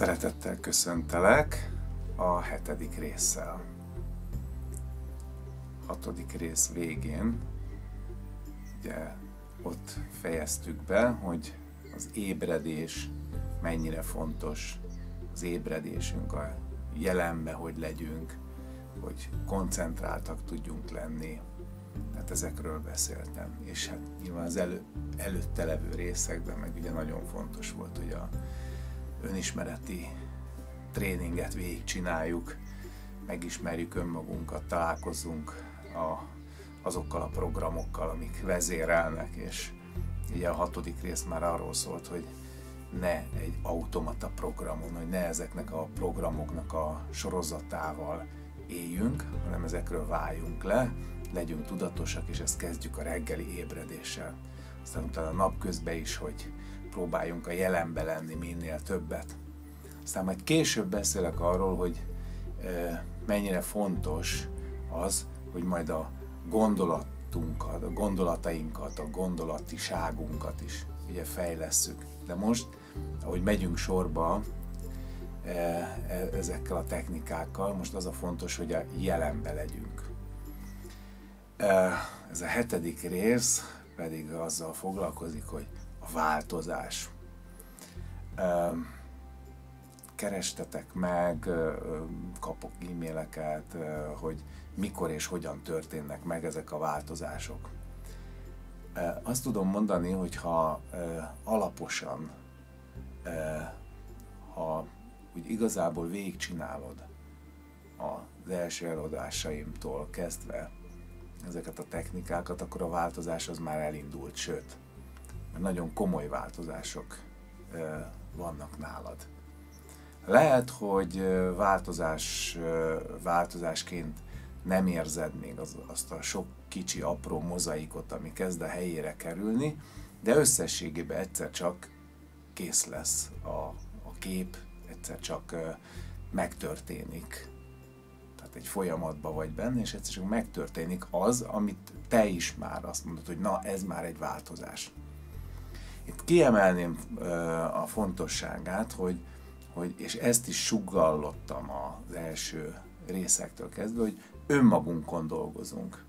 Szeretettel köszöntelek a hetedik résszel. Hatodik rész végén ugye ott fejeztük be, hogy az ébredés mennyire fontos, az ébredésünk a jelenbe, hogy legyünk, hogy koncentráltak tudjunk lenni. Tehát ezekről beszéltem. És hát nyilván az elő, előtte levő részekben meg ugye nagyon fontos volt, hogy a önismereti tréninget végigcsináljuk, megismerjük önmagunkat, találkozzunk a, azokkal a programokkal, amik vezérelnek, és ugye a hatodik rész már arról szólt, hogy ne egy automata programon, hogy ne ezeknek a programoknak a sorozatával éljünk, hanem ezekről váljunk le, legyünk tudatosak, és ezt kezdjük a reggeli ébredéssel. Aztán utána napközben is, hogy próbáljunk a jelenbe lenni minél többet. Aztán majd később beszélek arról, hogy mennyire fontos az, hogy majd a gondolatunkat, a gondolatainkat, a gondolatiságunkat is ugye fejlesszük. De most, ahogy megyünk sorba ezekkel a technikákkal, most az a fontos, hogy a jelenbe legyünk. Ez a hetedik rész pedig azzal foglalkozik, hogy változás. Kerestetek meg, kapok e-maileket, hogy mikor és hogyan történnek meg ezek a változások. Azt tudom mondani, hogy ha alaposan, ha úgy igazából végigcsinálod az első eladásaimtól kezdve ezeket a technikákat, akkor a változás az már elindult, sőt, mert nagyon komoly változások vannak nálad. Lehet, hogy változás, változásként nem érzed még az, azt a sok kicsi, apró mozaikot, ami kezd a helyére kerülni, de összességében egyszer csak kész lesz a, a kép, egyszer csak megtörténik. Tehát egy folyamatban vagy benne, és egyszer csak megtörténik az, amit te is már azt mondod, hogy na, ez már egy változás. Itt kiemelném a fontosságát, hogy, hogy, és ezt is sugallottam az első részektől kezdve, hogy önmagunkon dolgozunk.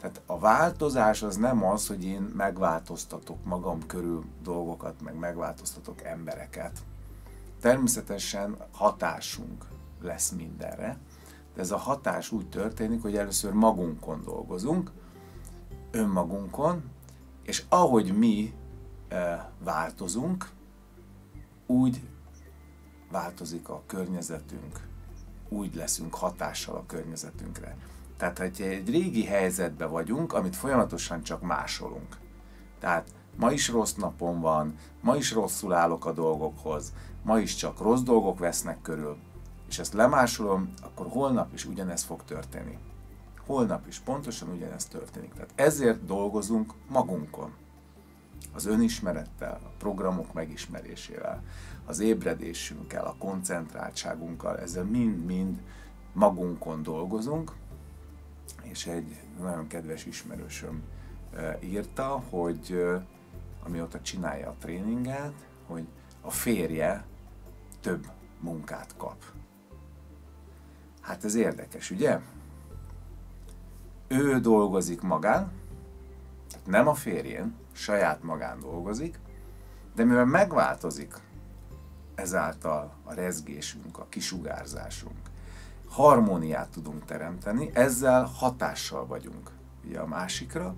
Tehát a változás az nem az, hogy én megváltoztatok magam körül dolgokat, meg megváltoztatok embereket. Természetesen hatásunk lesz mindenre, de ez a hatás úgy történik, hogy először magunkon dolgozunk, önmagunkon, és ahogy mi változunk, úgy változik a környezetünk, úgy leszünk hatással a környezetünkre. Tehát, hogyha egy régi helyzetben vagyunk, amit folyamatosan csak másolunk. Tehát ma is rossz napom van, ma is rosszul állok a dolgokhoz, ma is csak rossz dolgok vesznek körül, és ezt lemásolom, akkor holnap is ugyanez fog történni. Holnap is pontosan ugyanez történik. Tehát ezért dolgozunk magunkon az önismerettel, a programok megismerésével, az ébredésünkkel, a koncentráltságunkkal, ezzel mind-mind magunkon dolgozunk, és egy nagyon kedves ismerősöm írta, hogy amióta csinálja a tréninget, hogy a férje több munkát kap. Hát ez érdekes, ugye? Ő dolgozik magán, nem a férjén, saját magán dolgozik, de mivel megváltozik ezáltal a rezgésünk, a kisugárzásunk, harmóniát tudunk teremteni, ezzel hatással vagyunk ugye a másikra,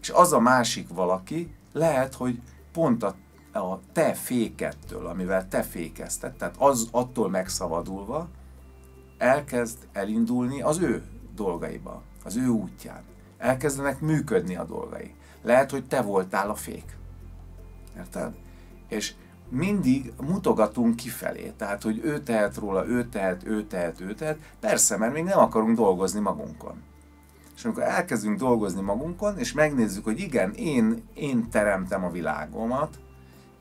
és az a másik valaki lehet, hogy pont a, a te fékettől, amivel te fékezted, tehát az attól megszabadulva, elkezd elindulni az ő dolgaiba, az ő útján. Elkezdenek működni a dolgai. Lehet, hogy te voltál a fék. Érted? És mindig mutogatunk kifelé, tehát, hogy ő tehet róla, ő tehet, ő tehet, ő tehet. Persze, mert még nem akarunk dolgozni magunkon. És amikor elkezdünk dolgozni magunkon, és megnézzük, hogy igen, én, én teremtem a világomat,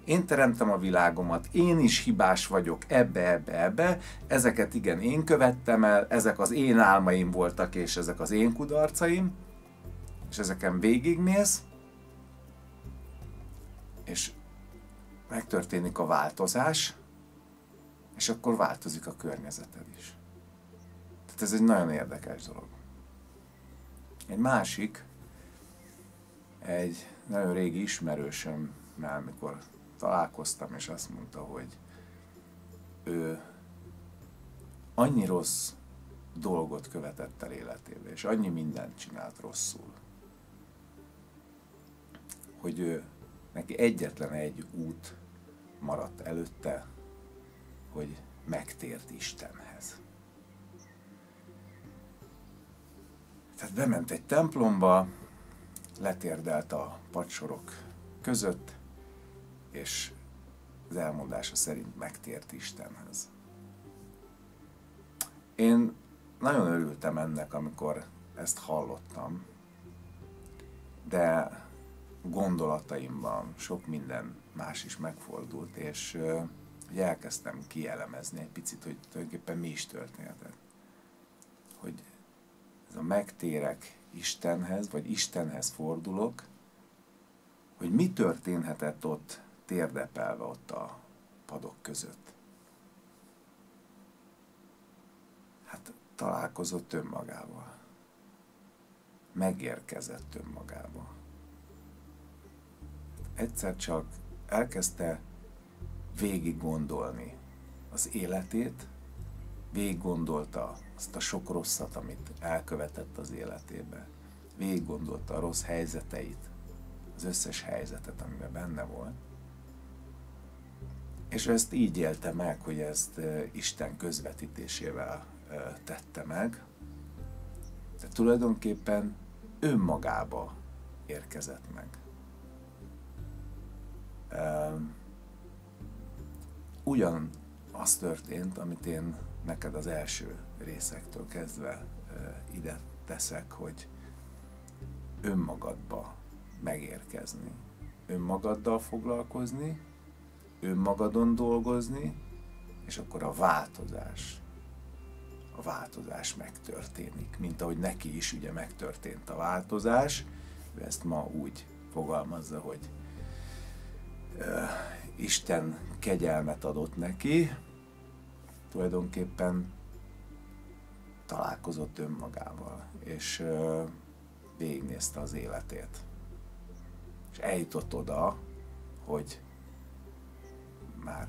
én teremtem a világomat, én is hibás vagyok ebbe, ebbe, ebbe, ezeket igen, én követtem el, ezek az én álmaim voltak, és ezek az én kudarcaim, és ezeken végigmész, és megtörténik a változás, és akkor változik a környezeted is. Tehát ez egy nagyon érdekes dolog. Egy másik, egy nagyon régi ismerősömmel, mikor találkoztam, és azt mondta, hogy ő annyi rossz dolgot követett el életébe, és annyi mindent csinált rosszul, hogy ő, neki egyetlen egy út maradt előtte, hogy megtért Istenhez. Tehát bement egy templomba, letérdelt a padsorok között, és az elmondása szerint megtért Istenhez. Én nagyon örültem ennek, amikor ezt hallottam, de gondolataimban sok minden más is megfordult, és hogy elkezdtem kielemezni egy picit, hogy tulajdonképpen mi is történhetett. Hogy ez a megtérek Istenhez, vagy Istenhez fordulok, hogy mi történhetett ott térdepelve ott a padok között. Hát találkozott önmagával. Megérkezett önmagába. Egyszer csak elkezdte végig gondolni az életét, végig gondolta azt a sok rosszat, amit elkövetett az életébe. Végig gondolta a rossz helyzeteit, az összes helyzetet, amiben benne volt. És ezt így élte meg, hogy ezt Isten közvetítésével tette meg. De tulajdonképpen önmagába érkezett meg. Ugyan az történt, amit én neked az első részektől kezdve ide teszek, hogy önmagadba megérkezni, önmagaddal foglalkozni, önmagadon dolgozni, és akkor a változás, a változás megtörténik. Mint ahogy neki is ugye megtörtént a változás, ő ezt ma úgy fogalmazza, hogy Isten kegyelmet adott neki, tulajdonképpen találkozott önmagával, és végignézte az életét. És eljutott oda, hogy már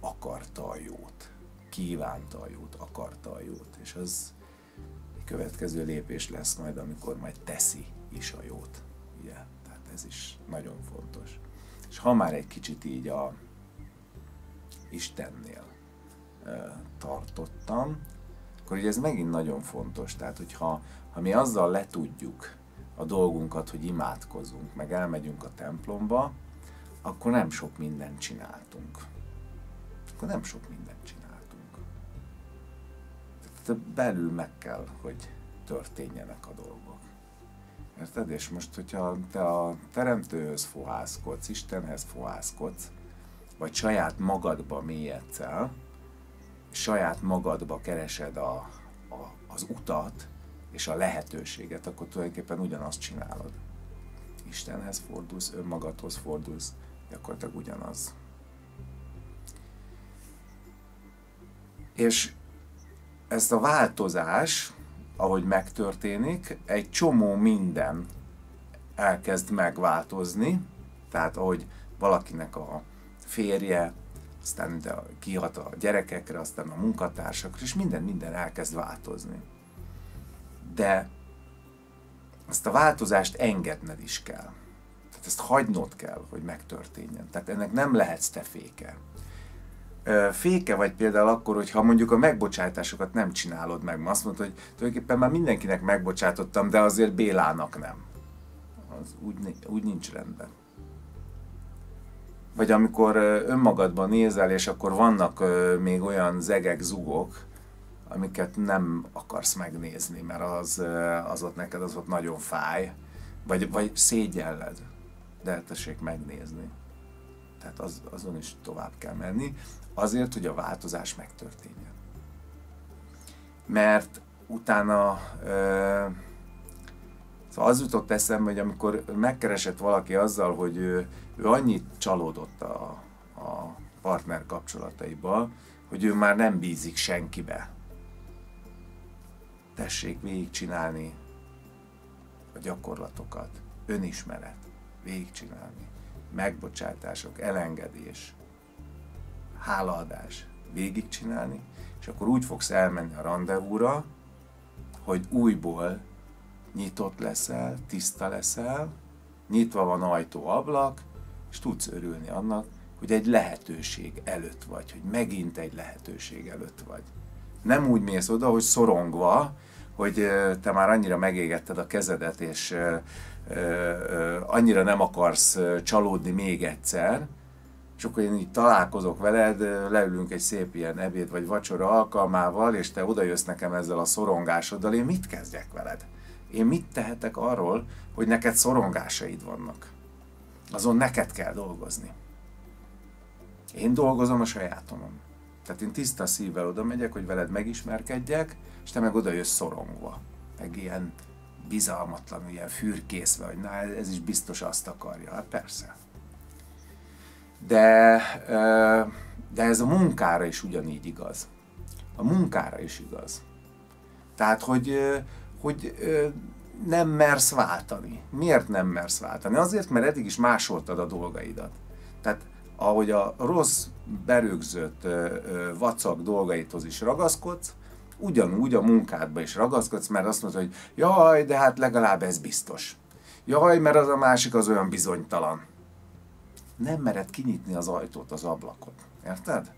akarta a jót, kívánta a jót, akarta a jót, és az egy következő lépés lesz majd, amikor majd teszi is a jót. Ugye? Tehát ez is nagyon fontos. És ha már egy kicsit így a Istennél tartottam, akkor ugye ez megint nagyon fontos. Tehát, hogyha ha mi azzal letudjuk a dolgunkat, hogy imádkozunk, meg elmegyünk a templomba, akkor nem sok mindent csináltunk. Akkor nem sok mindent csináltunk. Tehát belül meg kell, hogy történjenek a dolgok. Érted? És most, hogyha te a teremtőhöz fohászkodsz, Istenhez fohászkodsz, vagy saját magadba mélyedsz el, saját magadba keresed a, a, az utat és a lehetőséget, akkor tulajdonképpen ugyanazt csinálod. Istenhez fordulsz, önmagadhoz fordulsz, gyakorlatilag ugyanaz. És ezt a változás, ahogy megtörténik, egy csomó minden elkezd megváltozni, tehát ahogy valakinek a férje, aztán kihat a gyerekekre, aztán a munkatársakra, és minden, minden elkezd változni. De ezt a változást engedned is kell. Tehát ezt hagynod kell, hogy megtörténjen. Tehát ennek nem lehetsz te féke. Féke vagy például akkor, hogyha mondjuk a megbocsátásokat nem csinálod meg. Azt mondod, hogy tulajdonképpen már mindenkinek megbocsátottam, de azért Bélának nem. Az úgy, úgy nincs rendben vagy amikor önmagadban nézel, és akkor vannak még olyan zegek, zugok, amiket nem akarsz megnézni, mert az, az ott neked az ott nagyon fáj, vagy, vagy szégyelled, de tessék megnézni. Tehát az, azon is tovább kell menni, azért, hogy a változás megtörténjen. Mert utána Szóval az jutott eszembe, hogy amikor megkeresett valaki azzal, hogy ő, ő annyit csalódott a, a partner kapcsolataiba, hogy ő már nem bízik senkibe. Tessék végigcsinálni a gyakorlatokat, önismeret, végigcsinálni, megbocsátások, elengedés, hálaadás, végigcsinálni, és akkor úgy fogsz elmenni a rendezvúra, hogy újból nyitott leszel, tiszta leszel, nyitva van ajtó, ablak, és tudsz örülni annak, hogy egy lehetőség előtt vagy, hogy megint egy lehetőség előtt vagy. Nem úgy mész oda, hogy szorongva, hogy te már annyira megégetted a kezedet, és annyira nem akarsz csalódni még egyszer, és akkor én így találkozok veled, leülünk egy szép ilyen ebéd vagy vacsora alkalmával, és te odajössz nekem ezzel a szorongásoddal, én mit kezdjek veled? Én mit tehetek arról, hogy neked szorongásaid vannak? Azon neked kell dolgozni. Én dolgozom a sajátomon. Tehát én tiszta szívvel oda megyek, hogy veled megismerkedjek, és te meg oda jössz szorongva. Meg ilyen bizalmatlan, ilyen fürkészve, hogy na ez is biztos azt akarja. Hát persze. De, de ez a munkára is ugyanígy igaz. A munkára is igaz. Tehát, hogy, hogy nem mersz váltani. Miért nem mersz váltani? Azért, mert eddig is másoltad a dolgaidat. Tehát ahogy a rossz, berögzött, vacak dolgaithoz is ragaszkodsz, ugyanúgy a munkádba is ragaszkodsz, mert azt mondod, hogy jaj, de hát legalább ez biztos. Jaj, mert az a másik az olyan bizonytalan. Nem mered kinyitni az ajtót, az ablakot. Érted?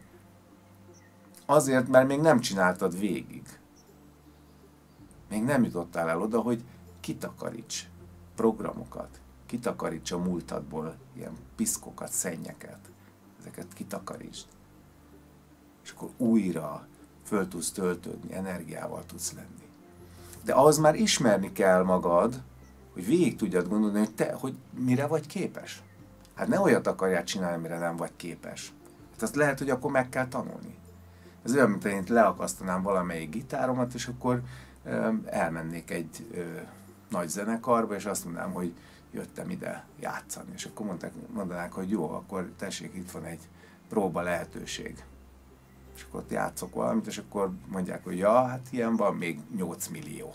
Azért, mert még nem csináltad végig. Még nem jutottál el oda, hogy kitakaríts programokat, kitakaríts a múltadból ilyen piszkokat, szennyeket, ezeket kitakarítsd. És akkor újra föl tudsz töltődni, energiával tudsz lenni. De az már ismerni kell magad, hogy végig tudjad gondolni, hogy te, hogy mire vagy képes. Hát ne olyat akarjál csinálni, mire nem vagy képes. Hát azt lehet, hogy akkor meg kell tanulni. Ez olyan, mint én leakasztanám valamelyik gitáromat, és akkor ö, elmennék egy ö, nagy zenekarba, és azt mondanám, hogy jöttem ide játszani. És akkor mondták, mondanák, hogy jó, akkor tessék, itt van egy próba lehetőség. És akkor ott játszok valamit, és akkor mondják, hogy ja, hát ilyen van még 8 millió.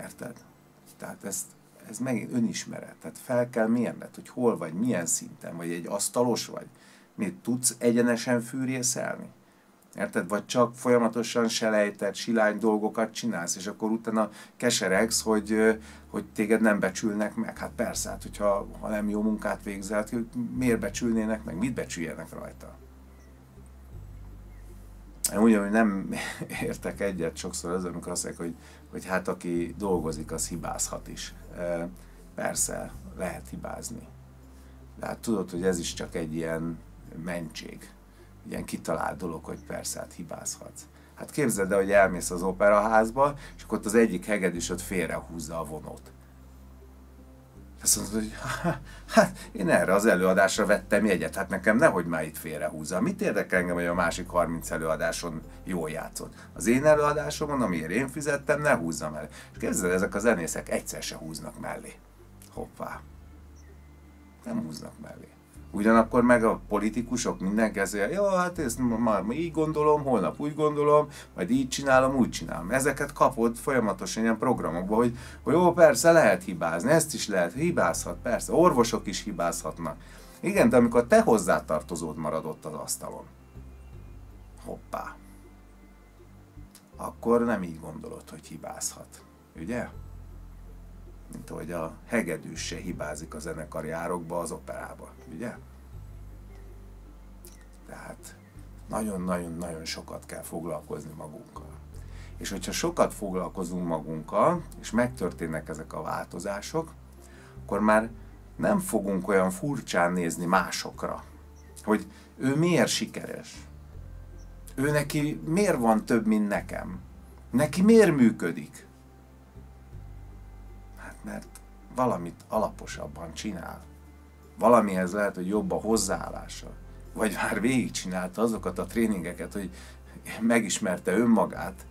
Érted? Tehát ezt, ez megint önismeret. Tehát fel kell mérned, hogy hol vagy, milyen szinten, vagy egy asztalos vagy. Mit tudsz egyenesen fűrészelni? Érted? Vagy csak folyamatosan selejtett, silány dolgokat csinálsz, és akkor utána keseregsz, hogy, hogy téged nem becsülnek meg. Hát persze, hát hogyha ha nem jó munkát végzel, hát miért becsülnének meg, mit becsüljenek rajta? Én úgy, hogy nem értek egyet sokszor az, amikor azt mondják, hogy, hogy hát aki dolgozik, az hibázhat is. Persze, lehet hibázni. De hát tudod, hogy ez is csak egy ilyen mentség ilyen kitalált dolog, hogy persze, hát hibázhatsz. Hát képzeld el, hogy elmész az operaházba, és akkor ott az egyik hegedűsöd félrehúzza a vonót. Azt mondod, hogy hát én erre az előadásra vettem jegyet, hát nekem nehogy már itt félrehúzza. Mit érdekel engem, hogy a másik 30 előadáson jól játszott? Az én előadásomon, amiért én fizettem, ne húzzam el. És képzeld, ezek a zenészek egyszer se húznak mellé. Hoppá. Nem húznak mellé. Ugyanakkor meg a politikusok mindenki mondja, jó, hát ezt már így gondolom, holnap úgy gondolom, majd így csinálom, úgy csinálom. Ezeket kapod folyamatosan ilyen programokba, hogy, hogy jó, persze lehet hibázni, ezt is lehet, hibázhat, persze, orvosok is hibázhatnak. Igen, de amikor te hozzátartozód maradott az asztalon, hoppá, akkor nem így gondolod, hogy hibázhat. Ugye? Mint ahogy a hegedűs se hibázik a zenekari árokba, az operába, ugye? Tehát nagyon-nagyon-nagyon sokat kell foglalkozni magunkkal. És hogyha sokat foglalkozunk magunkkal, és megtörténnek ezek a változások, akkor már nem fogunk olyan furcsán nézni másokra, hogy ő miért sikeres, ő neki miért van több, mint nekem, neki miért működik, mert valamit alaposabban csinál. Valamihez lehet, hogy jobb a hozzáállása. Vagy már végigcsinálta azokat a tréningeket, hogy megismerte önmagát,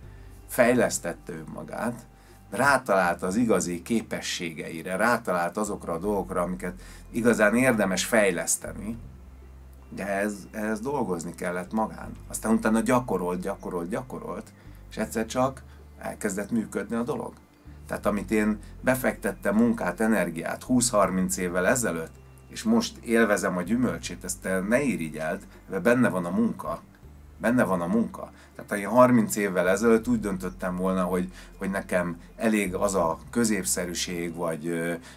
fejlesztette önmagát, rátalált az igazi képességeire, rátalált azokra a dolgokra, amiket igazán érdemes fejleszteni, De ehhez, ehhez dolgozni kellett magán. Aztán utána gyakorolt, gyakorolt, gyakorolt, és egyszer csak elkezdett működni a dolog. Tehát amit én befektettem munkát, energiát 20-30 évvel ezelőtt, és most élvezem a gyümölcsét, ezt te ne irigyeld, mert benne van a munka. Benne van a munka. Tehát én 30 évvel ezelőtt úgy döntöttem volna, hogy, hogy nekem elég az a középszerűség, vagy,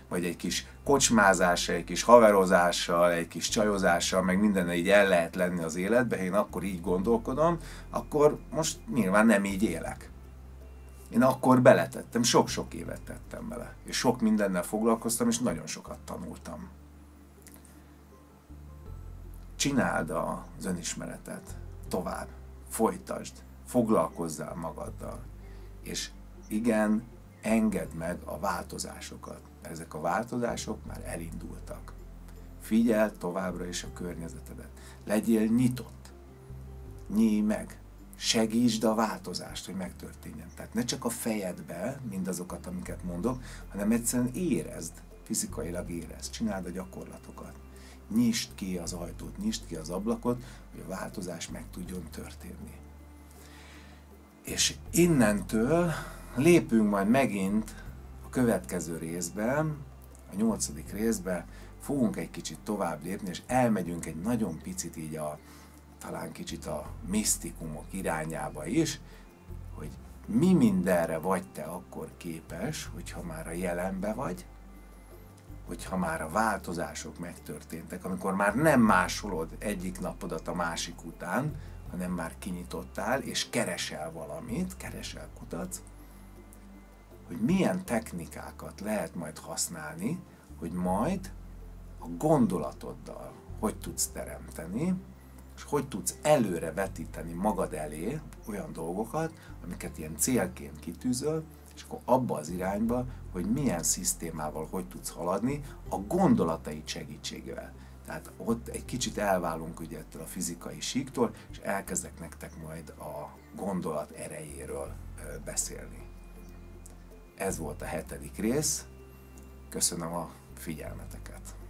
vagy egy kis kocsmázással, egy kis haverozással, egy kis csajozással, meg minden így el lehet lenni az életbe, én akkor így gondolkodom, akkor most nyilván nem így élek. Én akkor beletettem, sok-sok évet tettem bele, és sok mindennel foglalkoztam, és nagyon sokat tanultam. Csináld az önismeretet, tovább, folytasd, foglalkozzál magaddal, és igen, engedd meg a változásokat. Ezek a változások már elindultak. Figyeld továbbra is a környezetedet. Legyél nyitott. Nyíj meg segítsd a változást, hogy megtörténjen. Tehát ne csak a fejedbe mindazokat, amiket mondok, hanem egyszerűen érezd, fizikailag érezd, csináld a gyakorlatokat. Nyisd ki az ajtót, nyisd ki az ablakot, hogy a változás meg tudjon történni. És innentől lépünk majd megint a következő részben, a nyolcadik részben, fogunk egy kicsit tovább lépni, és elmegyünk egy nagyon picit így a, talán kicsit a misztikumok irányába is, hogy mi mindenre vagy te akkor képes, hogyha már a jelenbe vagy, hogyha már a változások megtörténtek, amikor már nem másolod egyik napodat a másik után, hanem már kinyitottál, és keresel valamit, keresel, kutatsz, hogy milyen technikákat lehet majd használni, hogy majd a gondolatoddal hogy tudsz teremteni, és hogy tudsz előre vetíteni magad elé olyan dolgokat, amiket ilyen célként kitűzöl, és akkor abba az irányba, hogy milyen szisztémával hogy tudsz haladni a gondolataid segítségével. Tehát ott egy kicsit elválunk ugye ettől a fizikai síktól, és elkezdek nektek majd a gondolat erejéről beszélni. Ez volt a hetedik rész. Köszönöm a figyelmeteket.